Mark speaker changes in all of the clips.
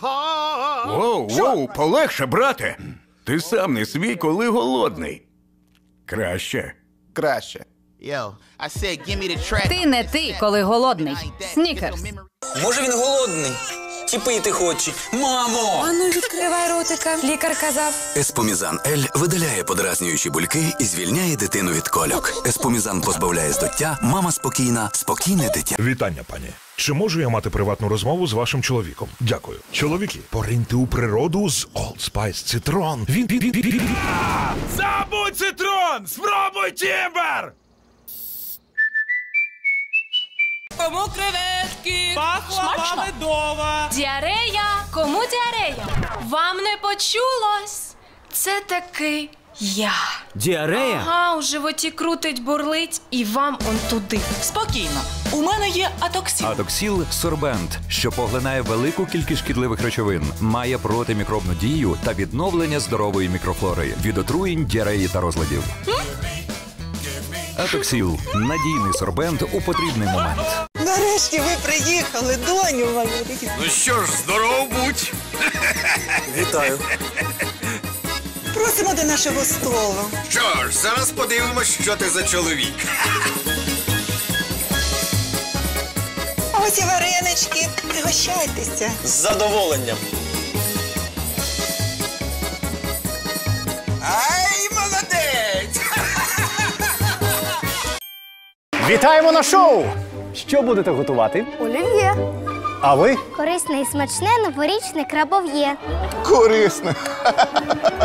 Speaker 1: Heart.
Speaker 2: Воу, воу, полегше, брате. Ти сам не свій, коли голодний. Краще.
Speaker 3: Краще.
Speaker 4: Ти не ти, коли голодний. Снікерс.
Speaker 5: Може він голодний? Чи пити хоче? Мамо!
Speaker 6: Ану, відкривай ротика. Лікар казав.
Speaker 7: Еспомізан Ель видаляє подразнюючі бульки і звільняє дитину від кольок. Еспомізан позбавляє здуття, мама спокійна, спокійне дитя.
Speaker 8: Вітання, пані. Чи можу я мати приватну розмову з вашим чоловіком? Дякую. Чоловіки, пориньте у природу з Old Spice він, він.
Speaker 9: Забудь цитрон! Спробуй тімбер!
Speaker 6: Кому креветки?
Speaker 9: Пахлава медова!
Speaker 10: Діарея? Кому діарея? Вам не почулось? Це таки я.
Speaker 5: Діарея?
Speaker 10: А у животі крутить, бурлить, і вам он туди.
Speaker 6: Спокійно. У мене є атоксин.
Speaker 11: Адоксіл сорбент, що поглинає велику кількість шкідливих речовин, має протимікробну дію та відновлення здорової мікрофлори від отруєнь, діареї та розладів. Атоксіл надійний сорбент у потрібний момент.
Speaker 6: Нарешті ви приїхали, доню мою.
Speaker 2: Ну що ж, здоров будь.
Speaker 5: Вітаю.
Speaker 6: Просимо до нашого столу.
Speaker 2: Що ж, зараз подивимось, що ти за чоловік.
Speaker 6: Ось і варенички. Пригощайтеся.
Speaker 5: З задоволенням.
Speaker 2: Ай, молодець!
Speaker 12: Вітаємо на шоу! Що будете готувати?
Speaker 13: Олів'є.
Speaker 12: А ви?
Speaker 13: Корисне і смачне новорічне крабов'є.
Speaker 3: Корисно.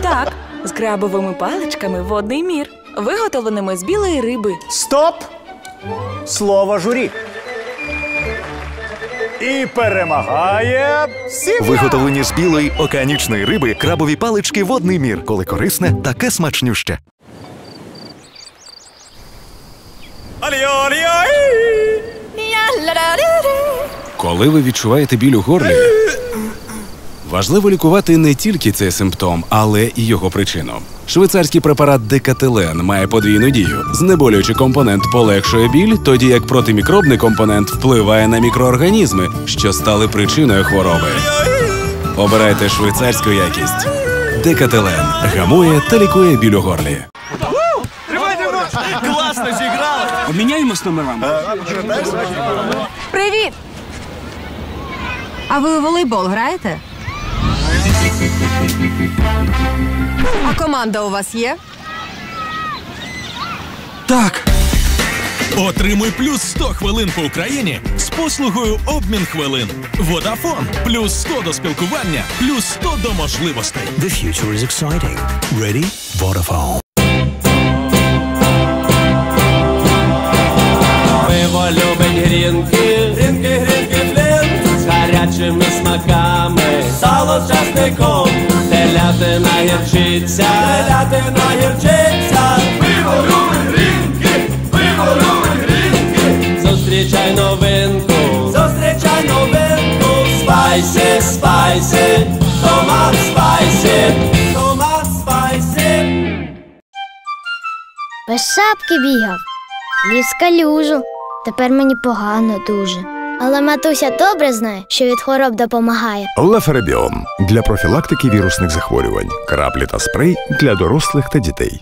Speaker 6: Так, з крабовими паличками водний мір. Виготовленими з білої риби.
Speaker 12: Стоп! Слово журі. І перемагає сім'я!
Speaker 7: Виготовлені з білої океанічної риби, крабові палички водний мір. Коли корисне, таке смачнюще.
Speaker 9: Коли ви відчуваєте біль у горлі, важливо лікувати не тільки цей симптом, але і його причину. Швейцарський препарат Декателен має подвійну дію. Знеболюючий компонент полегшує біль, тоді як протимікробний компонент впливає на мікроорганізми, що стали причиною хвороби. Обирайте швейцарську якість. Декателен гамує та лікує біль у горлі.
Speaker 5: Класно зіграли! Обміняємось номерами.
Speaker 4: Привіт! А ви у волейбол граєте? А команда у вас є?
Speaker 9: Так. Отримуй плюс 100 хвилин по Україні з послугою обмін хвилин. Водафон плюс 100 до спілкування, плюс 100 до можливостей.
Speaker 7: The future is exciting. Ready? Vodafone.
Speaker 5: Грінки, грінки, грінки, флінт з гарячими смаками, сало з часником, телятина гірчиця, телятина гірчиця, пиво любить грінки, пиво любить грінки, зустрічай новинку, зустрічай новинку, spicy, spicy, томат spicy, томат spicy.
Speaker 13: Без шапки бігав. Ліз в калюжу. Тепер мені погано дуже. Але матуся добре знає, що від хвороб допомагає.
Speaker 7: Лаферобіон для профілактики вірусних захворювань. Краплі та спрей для дорослих та дітей.